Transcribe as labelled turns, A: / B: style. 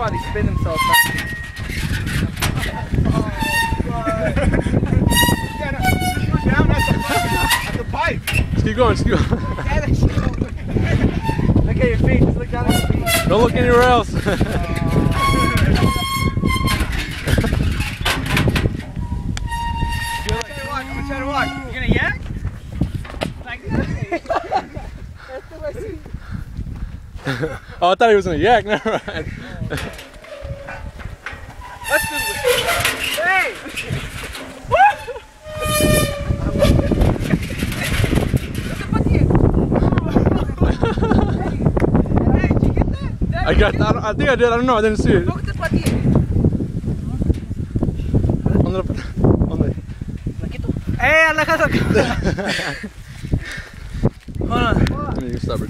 A: probably spin himself back.
B: down, that's the, that's the pipe.
C: Just keep going, just keep going.
A: Look at your feet. Just look down at your feet.
C: Don't look anywhere else.
B: I'm gonna try to walk. You gonna yak? Like
C: oh, I thought he was in a yak. Never mind.
A: Let's do this. Hey!
C: I got. I, I think I did. I don't know. I didn't see it.
A: Look at the patilla.
C: On the, on the.
A: Hey, Alejandro. Hold on.
C: You stop recording.